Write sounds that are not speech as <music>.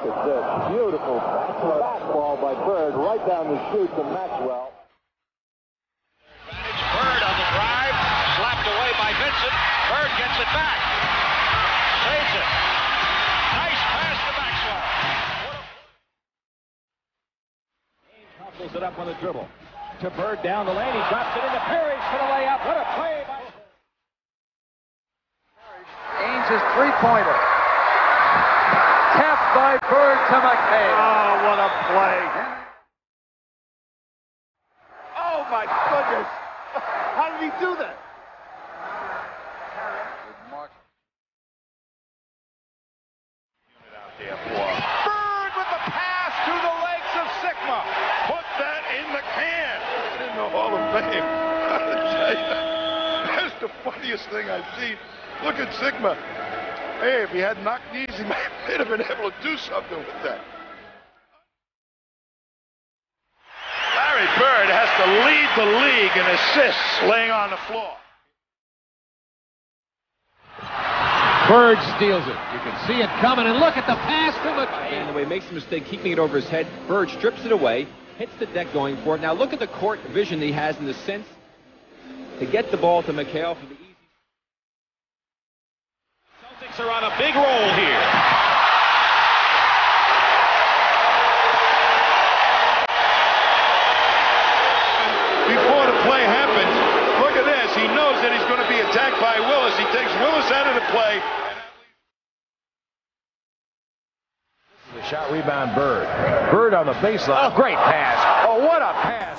Look at this. Beautiful fastball by Bird right down the chute to Maxwell. Bird on the drive, slapped away by Vincent. Bird gets it back. Saves it. Nice pass to Maxwell. Pulls it up on the dribble. To Bird down the lane. He drops it into Perry for the layup. What a play by Ainge his three-pointer. Tapped by Bird to McHale. Oh, what a play. Oh, my goodness. How did he do that? Bird with the pass to the legs of Sikma. Put that in the can. In the Hall of Fame. <laughs> That's the funniest thing I've seen. Look at Sikma. Hey, if he had knocked knees, he <laughs> might have been able to do something with that. Larry Bird has to lead the league in assists laying on the floor. Bird steals it. You can see it coming, and look at the pass to McHale. And the way he makes the mistake, keeping it over his head. Bird strips it away, hits the deck going for it. Now look at the court vision he has in the sense to get the ball to McHale for the easy. Are on a big roll here. Before the play happens, look at this. He knows that he's going to be attacked by Willis. He takes Willis out of the play. The shot rebound Bird. Bird on the baseline. Oh, great pass. Oh, what a pass.